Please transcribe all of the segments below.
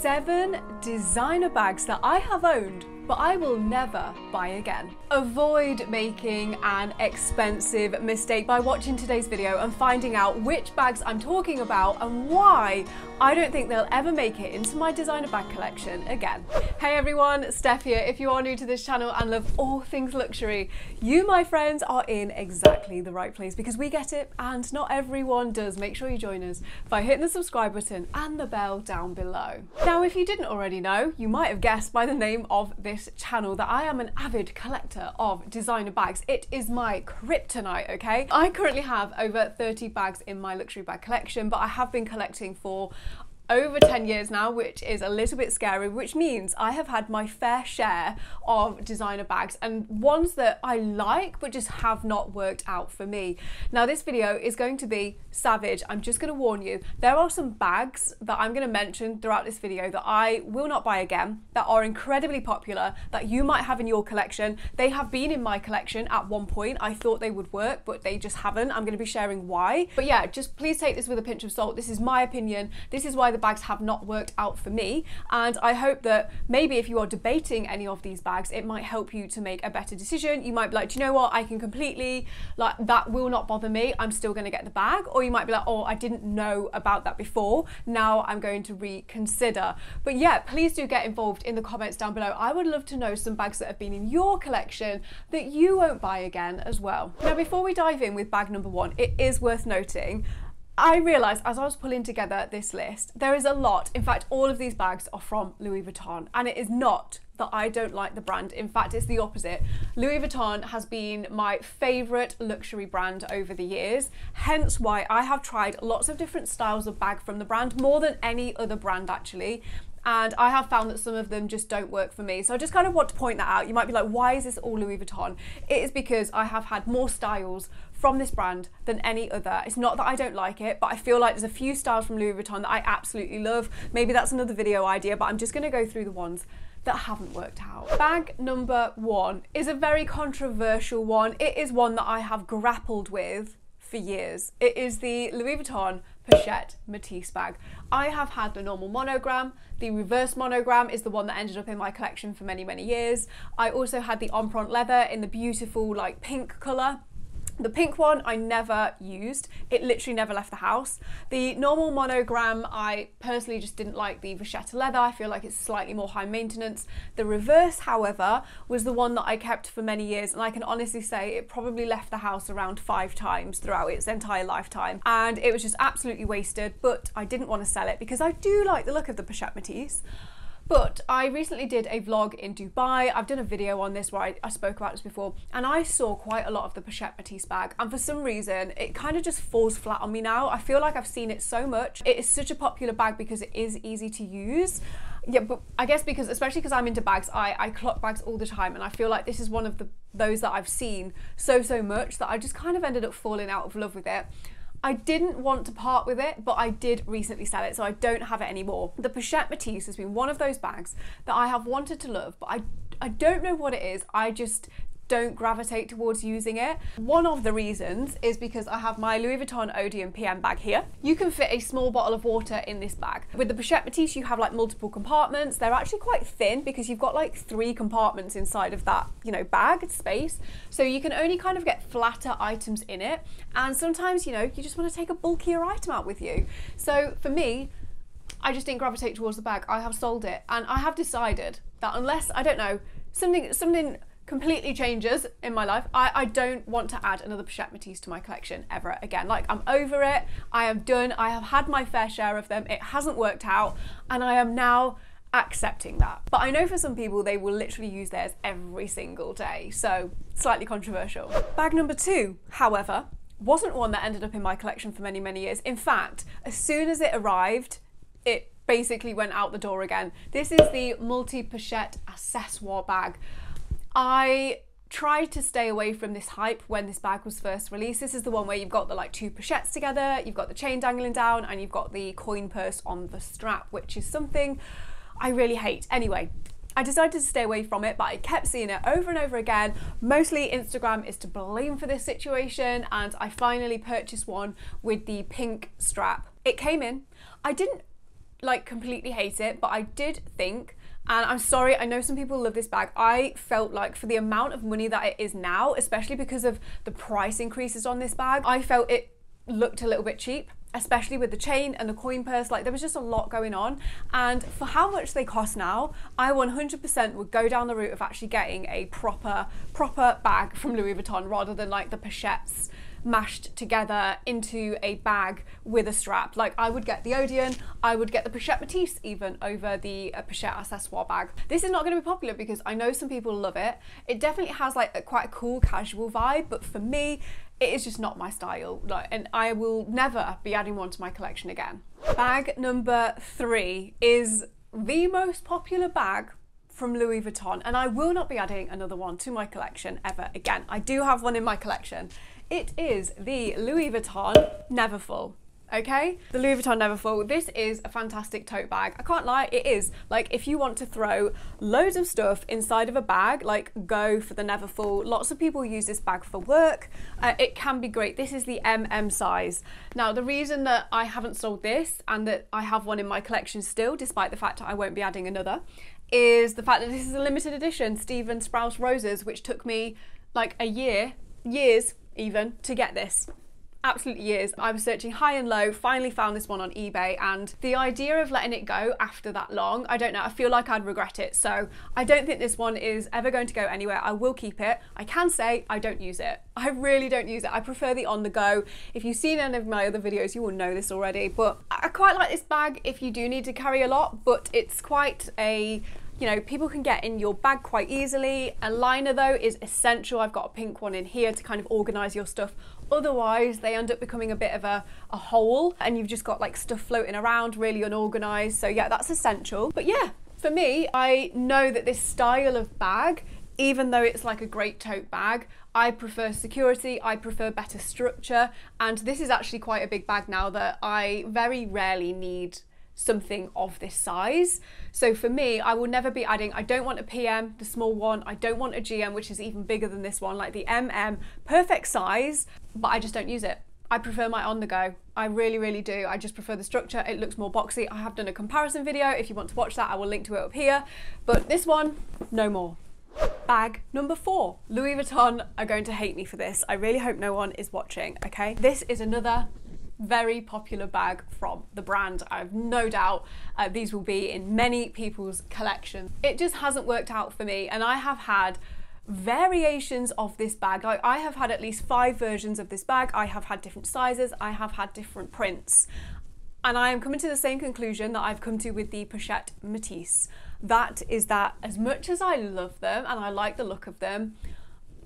seven designer bags that I have owned but I will never buy again. Avoid making an expensive mistake by watching today's video and finding out which bags I'm talking about and why I don't think they'll ever make it into my designer bag collection again. Hey everyone, Steph here. If you are new to this channel and love all things luxury, you, my friends, are in exactly the right place because we get it and not everyone does. Make sure you join us by hitting the subscribe button and the bell down below. Now, if you didn't already know, you might have guessed by the name of this channel that I am an avid collector of designer bags. It is my kryptonite, okay? I currently have over 30 bags in my luxury bag collection, but I have been collecting for over 10 years now, which is a little bit scary, which means I have had my fair share of designer bags and ones that I like but just have not worked out for me. Now, this video is going to be savage. I'm just going to warn you, there are some bags that I'm going to mention throughout this video that I will not buy again, that are incredibly popular, that you might have in your collection. They have been in my collection at one point. I thought they would work, but they just haven't. I'm going to be sharing why. But yeah, just please take this with a pinch of salt. This is my opinion. This is why the bags have not worked out for me. And I hope that maybe if you are debating any of these bags, it might help you to make a better decision. You might be like, do you know what? I can completely, like, that will not bother me. I'm still going to get the bag. Or you might be like, oh, I didn't know about that before. Now I'm going to reconsider. But yeah, please do get involved in the comments down below. I would love to know some bags that have been in your collection that you won't buy again as well. Now, before we dive in with bag number one, it is worth noting I realised as I was pulling together this list, there is a lot. In fact, all of these bags are from Louis Vuitton, and it is not that I don't like the brand. In fact, it's the opposite. Louis Vuitton has been my favourite luxury brand over the years, hence why I have tried lots of different styles of bag from the brand, more than any other brand actually and I have found that some of them just don't work for me. So I just kind of want to point that out. You might be like, why is this all Louis Vuitton? It is because I have had more styles from this brand than any other. It's not that I don't like it, but I feel like there's a few styles from Louis Vuitton that I absolutely love. Maybe that's another video idea, but I'm just gonna go through the ones that haven't worked out. Bag number one is a very controversial one. It is one that I have grappled with for years. It is the Louis Vuitton Pochette Métis bag. I have had the normal monogram. The reverse monogram is the one that ended up in my collection for many, many years. I also had the Empreinte leather in the beautiful like pink colour. The pink one I never used. It literally never left the house. The normal monogram, I personally just didn't like the vachetta leather. I feel like it's slightly more high maintenance. The reverse, however, was the one that I kept for many years and I can honestly say it probably left the house around five times throughout its entire lifetime. And it was just absolutely wasted, but I didn't want to sell it because I do like the look of the Pochette Métis. But I recently did a vlog in Dubai. I've done a video on this where I, I, spoke about this before, and I saw quite a lot of the Pochette Métis bag. And for some reason, it kind of just falls flat on me now. I feel like I've seen it so much. It is such a popular bag because it is easy to use. Yeah, but I guess because, especially because I'm into bags, I, I clock bags all the time, and I feel like this is one of the those that I've seen so, so much that I just kind of ended up falling out of love with it. I didn't want to part with it, but I did recently sell it, so I don't have it anymore. The Pochette Métis has been one of those bags that I have wanted to love, but I I don't know what it is. I just don't gravitate towards using it. One of the reasons is because I have my Louis Vuitton Odeon PM bag here. You can fit a small bottle of water in this bag. With the Pochette Métis, you have like multiple compartments. They're actually quite thin because you've got like three compartments inside of that, you know, bag space. So you can only kind of get flatter items in it. And sometimes, you know, you just want to take a bulkier item out with you. So for me, I just didn't gravitate towards the bag. I have sold it and I have decided that unless, I don't know, something, something completely changes in my life. I, I don't want to add another Pochette Métis to my collection ever again. Like, I'm over it. I am done. I have had my fair share of them. It hasn't worked out. And I am now accepting that. But I know for some people, they will literally use theirs every single day. So, slightly controversial. Bag number two, however, wasn't one that ended up in my collection for many, many years. In fact, as soon as it arrived, it basically went out the door again. This is the Multi Pochette Accessoire bag. I tried to stay away from this hype when this bag was first released. This is the one where you've got the like two pochettes together, you've got the chain dangling down, and you've got the coin purse on the strap, which is something I really hate. Anyway, I decided to stay away from it, but I kept seeing it over and over again. Mostly Instagram is to blame for this situation, and I finally purchased one with the pink strap. It came in. I didn't like completely hate it, but I did think and I'm sorry, I know some people love this bag. I felt like for the amount of money that it is now, especially because of the price increases on this bag, I felt it looked a little bit cheap especially with the chain and the coin purse like there was just a lot going on and for how much they cost now I 100% would go down the route of actually getting a proper proper bag from Louis Vuitton rather than like the pochettes mashed together into a bag with a strap. Like I would get the Odeon, I would get the Pochette Métis even over the uh, Pochette Accessoire bag. This is not going to be popular because I know some people love it. It definitely has like a, quite a cool casual vibe, but for me, it is just not my style like, and I will never be adding one to my collection again. Bag number three is the most popular bag from Louis Vuitton and I will not be adding another one to my collection ever again. I do have one in my collection. It is the Louis Vuitton Neverfull okay? The Louis Vuitton Neverfull. This is a fantastic tote bag. I can't lie, it is. Like, if you want to throw loads of stuff inside of a bag, like, go for the Neverfull. Lots of people use this bag for work. Uh, it can be great. This is the MM size. Now, the reason that I haven't sold this and that I have one in my collection still, despite the fact that I won't be adding another, is the fact that this is a limited edition Stephen Sprouse Roses, which took me like a year, years even, to get this absolute years. I was searching high and low, finally found this one on eBay, and the idea of letting it go after that long, I don't know, I feel like I'd regret it. So I don't think this one is ever going to go anywhere. I will keep it. I can say I don't use it. I really don't use it. I prefer the on the go. If you've seen any of my other videos, you will know this already, but I quite like this bag if you do need to carry a lot, but it's quite a you know, people can get in your bag quite easily. A liner though is essential. I've got a pink one in here to kind of organize your stuff. Otherwise, they end up becoming a bit of a, a hole and you've just got like stuff floating around, really unorganized. So yeah, that's essential. But yeah, for me, I know that this style of bag even though it's like a great tote bag, I prefer security, I prefer better structure, and this is actually quite a big bag now that I very rarely need something of this size. So for me, I will never be adding, I don't want a PM, the small one, I don't want a GM, which is even bigger than this one, like the MM, perfect size, but I just don't use it. I prefer my on the go. I really, really do. I just prefer the structure. It looks more boxy. I have done a comparison video. If you want to watch that, I will link to it up here. But this one, no more. Bag number four. Louis Vuitton are going to hate me for this. I really hope no one is watching, okay? This is another very popular bag from the brand. I have no doubt uh, these will be in many people's collections. It just hasn't worked out for me and I have had variations of this bag. Like I have had at least five versions of this bag. I have had different sizes. I have had different prints. And I am coming to the same conclusion that I've come to with the Pochette Métis. That is that as much as I love them and I like the look of them,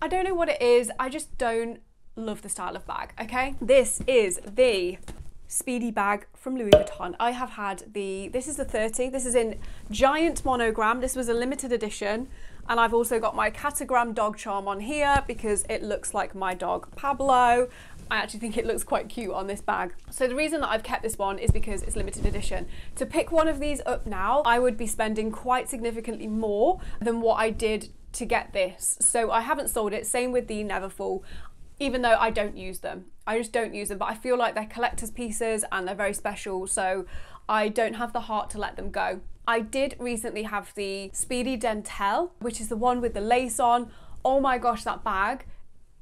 I don't know what it is. I just don't love the style of bag, okay? This is the Speedy bag from Louis Vuitton. I have had the, this is the 30, this is in giant monogram. This was a limited edition. And I've also got my Catogram dog charm on here because it looks like my dog Pablo. I actually think it looks quite cute on this bag. So the reason that I've kept this one is because it's limited edition. To pick one of these up now, I would be spending quite significantly more than what I did to get this. So I haven't sold it. Same with the Neverfull even though I don't use them. I just don't use them, but I feel like they're collector's pieces and they're very special, so I don't have the heart to let them go. I did recently have the Speedy Dentelle, which is the one with the lace on. Oh my gosh, that bag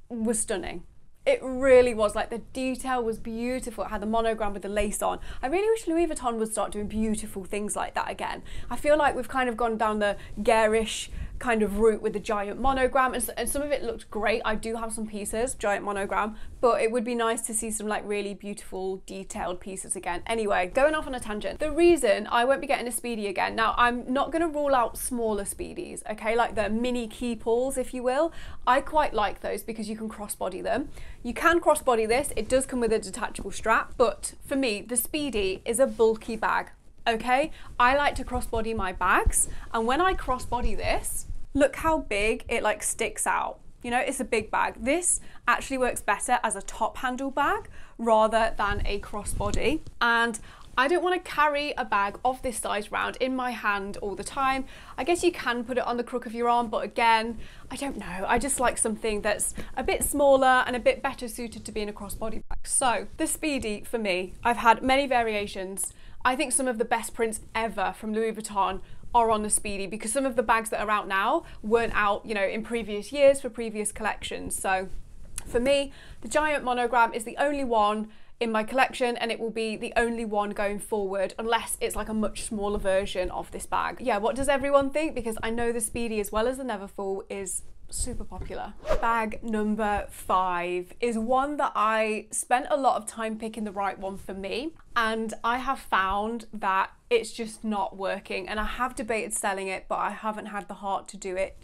was stunning. It really was like the detail was beautiful. It had the monogram with the lace on. I really wish Louis Vuitton would start doing beautiful things like that again. I feel like we've kind of gone down the garish kind of route with the giant monogram and, and some of it looked great. I do have some pieces giant monogram but it would be nice to see some like really beautiful detailed pieces again. Anyway going off on a tangent the reason I won't be getting a speedy again now I'm not going to rule out smaller speedies okay? Like the mini Keepalls if you will. I quite like those because you can crossbody them. You can crossbody this it does come with a detachable strap but for me the speedy is a bulky bag okay? I like to crossbody my bags and when I crossbody this, look how big it like sticks out. You know, it's a big bag. This actually works better as a top handle bag rather than a crossbody. And I don't want to carry a bag of this size round in my hand all the time. I guess you can put it on the crook of your arm, but again, I don't know. I just like something that's a bit smaller and a bit better suited to being a crossbody bag. So, the Speedy for me, I've had many variations. I think some of the best prints ever from Louis Vuitton are on the Speedy because some of the bags that are out now weren't out, you know, in previous years for previous collections. So, for me, the giant monogram is the only one in my collection and it will be the only one going forward unless it's like a much smaller version of this bag. Yeah, what does everyone think? Because I know the Speedy as well as the Neverfull is super popular. Bag number five is one that I spent a lot of time picking the right one for me and I have found that it's just not working and I have debated selling it but I haven't had the heart to do it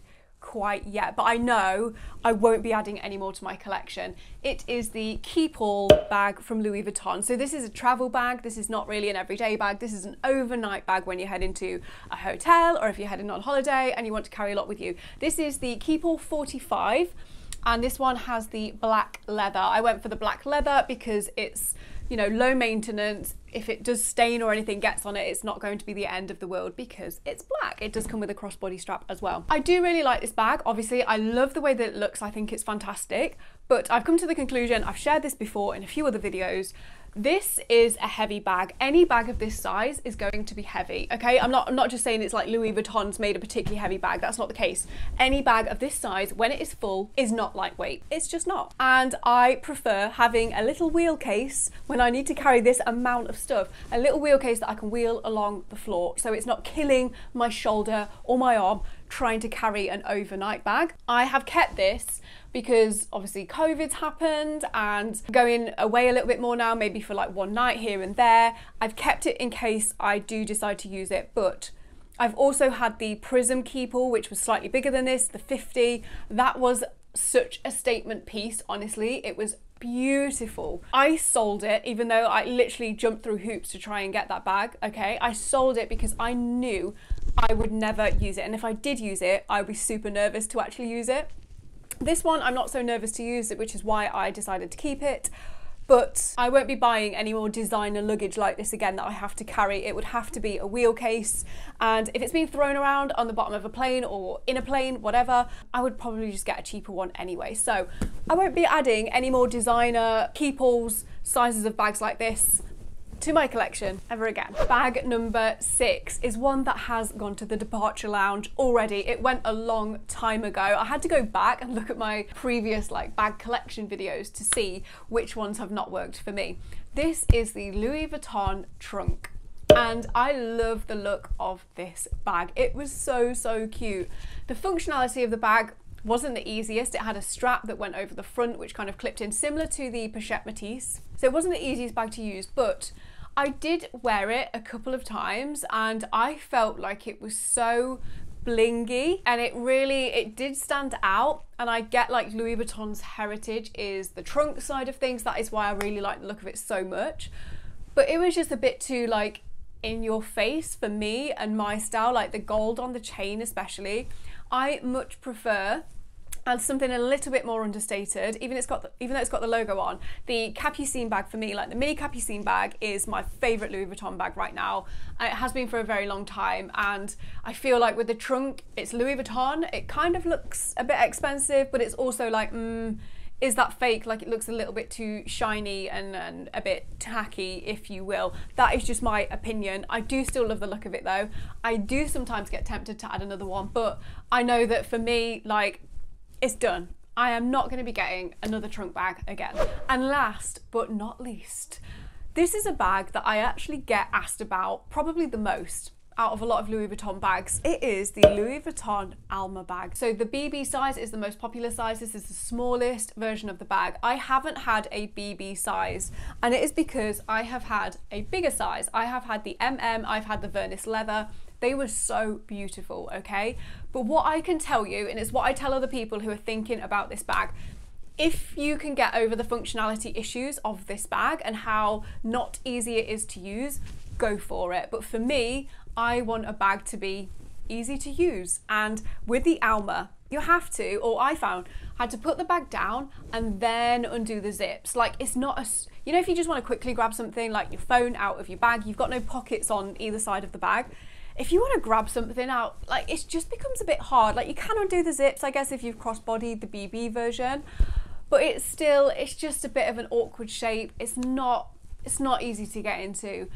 quite yet, but I know I won't be adding any more to my collection. It is the Keepall bag from Louis Vuitton. So this is a travel bag. This is not really an everyday bag. This is an overnight bag when you head into a hotel or if you're heading on holiday and you want to carry a lot with you. This is the Keepall 45 and this one has the black leather. I went for the black leather because it's you know, low maintenance. If it does stain or anything gets on it, it's not going to be the end of the world because it's black. It does come with a crossbody strap as well. I do really like this bag. Obviously, I love the way that it looks. I think it's fantastic. But I've come to the conclusion, I've shared this before in a few other videos, this is a heavy bag. Any bag of this size is going to be heavy, okay? I'm not, I'm not just saying it's like Louis Vuitton's made a particularly heavy bag. That's not the case. Any bag of this size, when it is full, is not lightweight. It's just not. And I prefer having a little wheel case when I need to carry this amount of stuff. A little wheel case that I can wheel along the floor so it's not killing my shoulder or my arm trying to carry an overnight bag. I have kept this because obviously COVID's happened and going away a little bit more now, maybe for like one night here and there. I've kept it in case I do decide to use it, but I've also had the Prism Keepall, which was slightly bigger than this, the 50. That was such a statement piece, honestly. It was beautiful. I sold it, even though I literally jumped through hoops to try and get that bag, okay? I sold it because I knew I would never use it. And if I did use it, I would be super nervous to actually use it. This one, I'm not so nervous to use it, which is why I decided to keep it. But I won't be buying any more designer luggage like this again that I have to carry. It would have to be a wheel case. And if it's being thrown around on the bottom of a plane or in a plane, whatever, I would probably just get a cheaper one anyway. So I won't be adding any more designer keepalls, sizes of bags like this to my collection ever again. Bag number six is one that has gone to the departure lounge already. It went a long time ago. I had to go back and look at my previous like bag collection videos to see which ones have not worked for me. This is the Louis Vuitton trunk and I love the look of this bag. It was so, so cute. The functionality of the bag wasn't the easiest. It had a strap that went over the front, which kind of clipped in, similar to the Pochette Métis. So it wasn't the easiest bag to use, but I did wear it a couple of times and I felt like it was so blingy and it really it did stand out. And I get like Louis Vuitton's heritage is the trunk side of things. That is why I really like the look of it so much. But it was just a bit too like in your face for me and my style like the gold on the chain especially. I much prefer and something a little bit more understated, even it's got the, even though it's got the logo on. The Capucine bag for me, like the mini Capucine bag, is my favourite Louis Vuitton bag right now. And it has been for a very long time, and I feel like with the trunk, it's Louis Vuitton. It kind of looks a bit expensive, but it's also like, mm, is that fake? Like it looks a little bit too shiny and, and a bit tacky, if you will. That is just my opinion. I do still love the look of it though. I do sometimes get tempted to add another one, but I know that for me, like it's done. I am not going to be getting another trunk bag again. And last but not least, this is a bag that I actually get asked about probably the most out of a lot of Louis Vuitton bags. It is the Louis Vuitton Alma bag. So the BB size is the most popular size. This is the smallest version of the bag. I haven't had a BB size and it is because I have had a bigger size. I have had the MM, I've had the Vernis leather, they were so beautiful, okay? But what I can tell you, and it's what I tell other people who are thinking about this bag, if you can get over the functionality issues of this bag and how not easy it is to use, go for it. But for me, I want a bag to be easy to use. And with the Alma, you have to, or I found, had to put the bag down and then undo the zips. Like it's not a, you know, if you just want to quickly grab something like your phone out of your bag, you've got no pockets on either side of the bag if you want to grab something out, like it just becomes a bit hard. Like you can undo the zips, I guess, if you've crossbodied the BB version. but it's still, it's just a bit of an awkward shape. It's not, it's not easy to get into.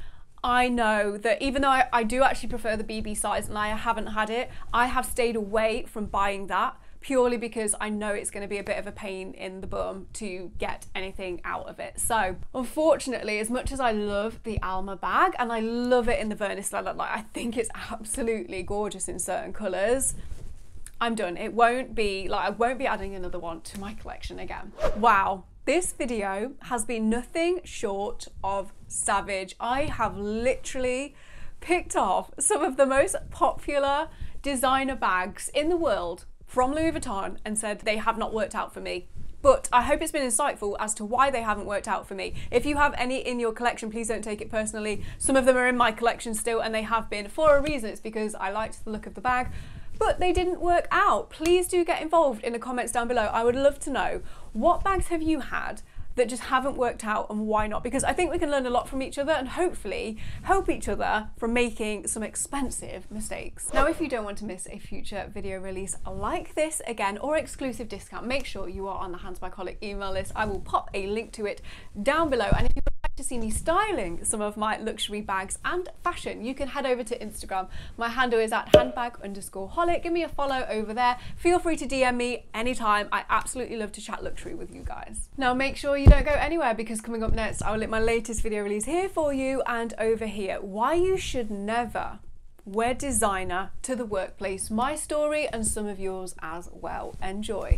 I know that even though I, I do actually prefer the BB size and I haven't had it, I have stayed away from buying that purely because I know it's going to be a bit of a pain in the bum to get anything out of it. So unfortunately, as much as I love the Alma bag and I love it in the Vernis leather, like I think it's absolutely gorgeous in certain colours, I'm done. It won't be like I won't be adding another one to my collection again. Wow. This video has been nothing short of savage. I have literally picked off some of the most popular designer bags in the world from Louis Vuitton and said they have not worked out for me. But I hope it's been insightful as to why they haven't worked out for me. If you have any in your collection, please don't take it personally. Some of them are in my collection still and they have been for a reason. It's because I liked the look of the bag but they didn't work out. Please do get involved in the comments down below. I would love to know what bags have you had that just haven't worked out and why not? Because I think we can learn a lot from each other and hopefully help each other from making some expensive mistakes. Now, if you don't want to miss a future video release like this again or exclusive discount, make sure you are on the Handbagholic email list. I will pop a link to it down below. And if you to see me styling some of my luxury bags and fashion, you can head over to Instagram. My handle is at handbag underscore holic. Give me a follow over there. Feel free to DM me anytime. I absolutely love to chat luxury with you guys. Now make sure you don't go anywhere because coming up next, I will link my latest video release here for you and over here. Why you should never wear designer to the workplace. My story and some of yours as well. Enjoy.